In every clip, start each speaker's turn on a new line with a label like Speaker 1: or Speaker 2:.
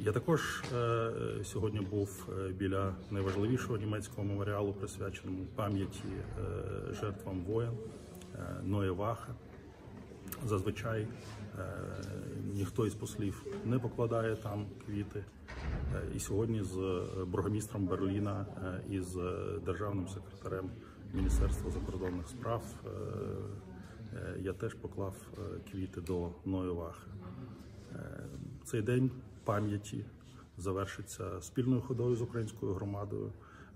Speaker 1: Я також е, сьогодні був е, біля найважливішого німецького меморіалу, присвяченому пам'яті е, жертвам воєн е, Ноє Ваха. Зазвичай е, ніхто із послів не покладає там квіти. Е, І сьогодні з е, бургомістром Берліна е, і з е, державним секретарем Міністерства закордонних справ е, е, я теж поклав е, квіти до Ної Вахи. Е, Цей день пам'яті завершиться спільною ходою з українською громадою,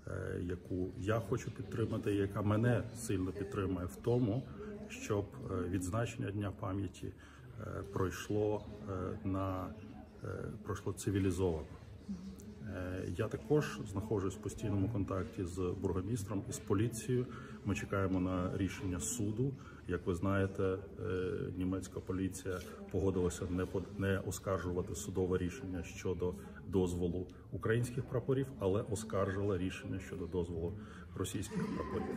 Speaker 1: е, яку я хочу підтримати, яка мене сильно підтримує в тому, щоб е, відзначення Дня пам'яті е, пройшло на пройшло цивілізовано. Е, Я також знаходжусь в постійному контакті з бургомістром і з поліцією. Ми чекаємо на рішення суду. Як ви знаєте, е, німецька поліція погодилася не оскаржувати судове рішення щодо дозволу українських прапорів, але оскаржила рішення щодо дозволу російських прапорів.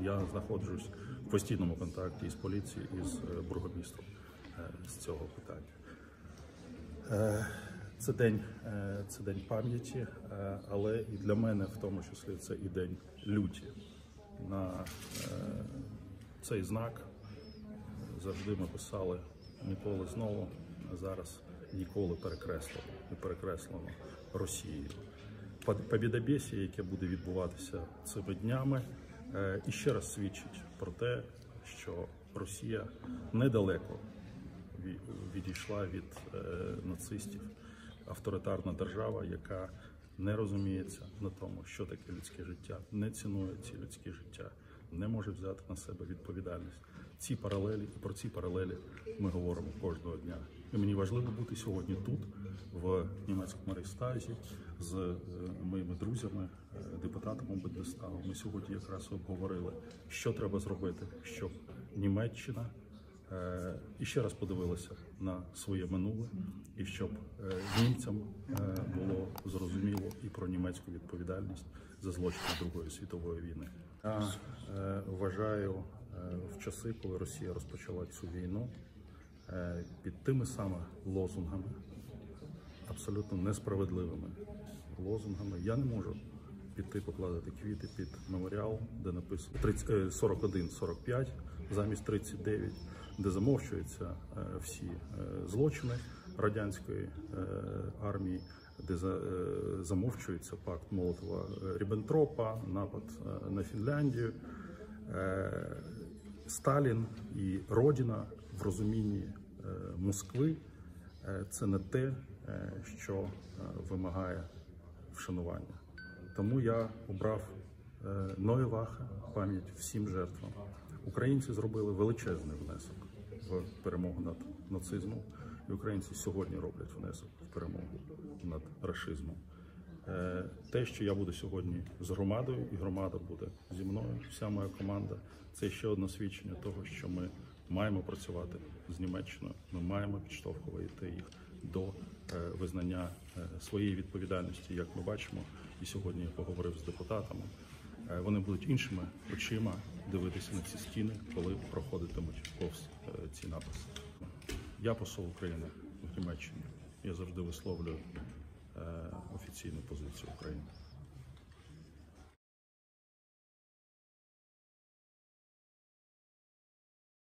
Speaker 1: І я знаходжусь в постійному контакті із поліцією і з е, бургомістром з цього питання. Це день, е, це день пам'яті, е, але і для мене, в тому числі, це і день люті. На е, цей знак завжди ми писали ніколи знову, а зараз ніколи перекреслено і перекреслено Росією. Пад- яке буде відбуватися цими днями, і ще раз свідчить про те, що Росія недалеко відійшла від нацистів, авторитарна держава, яка не розуміється на тому, що таке людське життя, не цінує ці людські життя, не може взяти на себе відповідальність. Ці паралелі і про ці паралелі ми говоримо кожного дня. І мені важливо бути сьогодні тут, в німецькому рейхстазі, з е, моїми друзями, е, депутатами Бундестагу. Ми сьогодні якраз обговорили, що треба зробити, щоб Німеччина і ще раз подивилися на своє минуле, і щоб е, німцям е, було зрозуміло і про німецьку відповідальність за злочини Другої світової війни. Я е, вважаю е, в часи, коли Росія розпочала цю війну, е, під тими саме лозунгами, абсолютно несправедливими лозунгами, я не можу піти покладати квіти під меморіал, де написано 30, е, 41-45 замість 39, де замовчуються е, всі е, злочини радянської армії, де за- замовчується пакт Молотова Ріббентропа, напад на Фінляндію. Сталін і Родина в розумінні Москви це не те, що вимагає вшанування. Тому я обрав е, пам'ять всім жертвам. Українці зробили величезний внесок в перемогу над нацизмом, і українці сьогодні роблять внесок в перемогу над рашизмом. Е, Те, що я буду сьогодні з громадою, і громада буде зі мною, вся моя команда, це ще одне свідчення того, що ми маємо працювати з Німеччиною. Ми маємо підштовхувати їх до е, визнання своєї відповідальності, як ми бачимо. І сьогодні я поговорив з депутатами. Е, Вони будуть іншими очима дивитися на ці стіни, коли проходитимуть повз е, ці написи. Я посол України в Німеччині. Я завжди висловлюю е, офіційну позицію України.